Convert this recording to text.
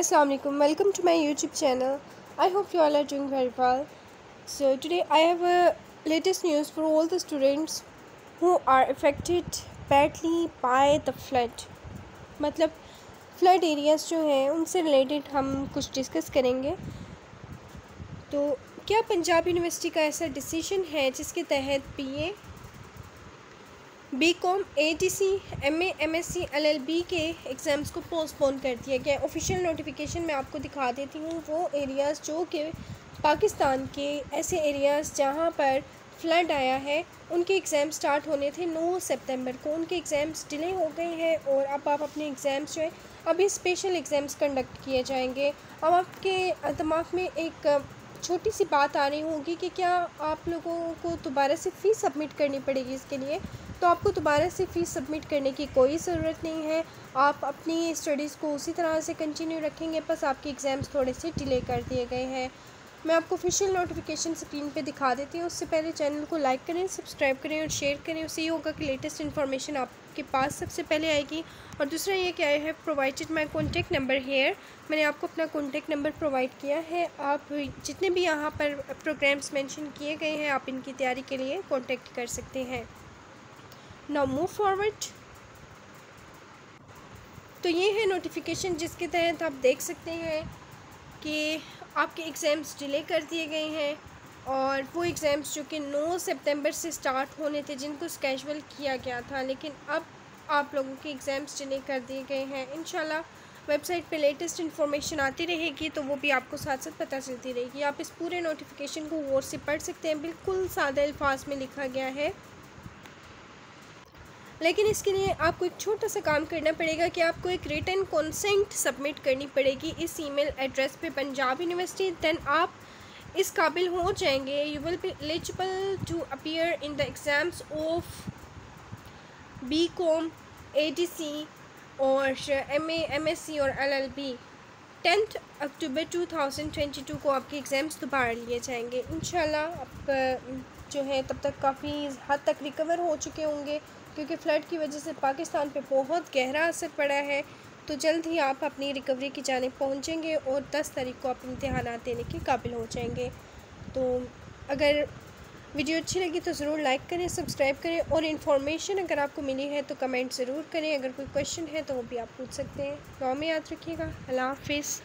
Assalamualaikum. Welcome to my YouTube channel. I hope you all are doing very well. So today I have a latest news for all the students who are affected badly by the flood. मतलब flood areas जो हैं उनसे related हम कुछ discuss करेंगे तो क्या Punjab university का ऐसा डिसीज़न है जिसके तहत PA B com A T C M A M S C L L B के एग्ज़ाम्स को पोस्टपोन कर दिया गया ऑफिशियल नोटिफिकेशन मैं आपको दिखा देती हूँ, वो एरियाज़ जो कि पाकिस्तान के ऐसे एरियाज़ जहाँ पर फ्लड आया है, उनके एग्ज़ाम स्टार्ट होने थे 9 सितंबर को। उनके एग्ज़ाम्स डिले हो गए हैं और अब आप अपने एग्ज़ाम्स जो है अभी स्पेशल एग्ज़ाम्स कंडक्ट किए जाएँगे। अब आपके दिमाग में एक छोटी सी बात आ रही होगी कि क्या आप लोगों को दोबारा से फ़ीस सबमिट करनी पड़ेगी इसके लिए? तो आपको दोबारा से फ़ीस सबमिट करने की कोई ज़रूरत नहीं है। आप अपनी स्टडीज़ को उसी तरह से कंटिन्यू रखेंगे, बस आपके एग्ज़ाम्स थोड़े से डिले कर दिए गए हैं। मैं आपको ऑफिशियल नोटिफिकेशन स्क्रीन पे दिखा देती हूँ, उससे पहले चैनल को लाइक करें सब्सक्राइब करें और शेयर करें। उससे ये होगा कि लेटेस्ट इन्फॉर्मेशन आपके पास सबसे पहले आएगी। और दूसरा ये क्या है provided my contact number here मैंने आपको अपना कॉन्टेक्ट नंबर प्रोवाइड किया है। आप जितने भी यहाँ पर प्रोग्राम्स मैंशन किए गए हैं, आप इनकी तैयारी के लिए कॉन्टेक्ट कर सकते हैं। Now move forward. तो ये है नोटिफिकेशन जिसके तहत आप देख सकते हैं कि आपके एग्ज़ाम्स डिले कर दिए गए हैं और वो एग्ज़ाम्स जो कि 9 सितंबर से स्टार्ट होने थे, जिनको स्केजुअल किया गया था, लेकिन अब आप लोगों के एग्ज़ाम्स डिले कर दिए गए हैं। इन वेबसाइट पे लेटेस्ट इन्फॉर्मेशन आती रहेगी तो वो भी आपको साथ साथ पता चलती रहेगी। आप इस पूरे नोटिफिकेशन को गौर से पढ़ सकते हैं। बिल्कुल सादा अल्फाज में लिखा गया है। लेकिन इसके लिए आपको एक छोटा सा काम करना पड़ेगा कि आपको एक रिटर्न कॉन्सेंट सबमिट करनी पड़ेगी इस ईमेल एड्रेस पे पंजाब यूनिवर्सिटी देन आप इस काबिल हो जाएँगे। You will be eligible to appear in the exams of B com A T C और M A M S C और L L B tenth October two thousand twenty two को आपके exams दोबारा लिए जाएँगे। इन आप जो है तब तक काफ़ी हद तक रिकवर हो चुके होंगे, क्योंकि फ़्लड की वजह से पाकिस्तान पे बहुत गहरा असर पड़ा है। तो जल्द ही आप अपनी रिकवरी की जाने पहुँचेंगे और दस तारीख को आप इम्तहान देने के काबिल हो जाएँगे। तो अगर वीडियो अच्छी लगी तो ज़रूर लाइक करें सब्सक्राइब करें और इन्फॉर्मेशन अगर आपको मिली है तो कमेंट ज़रूर करें। अगर कोई क्वेश्चन है तो वो भी आप पूछ सकते हैं। गाँव में याद रखिएगा। अल्लाह हाफिज़।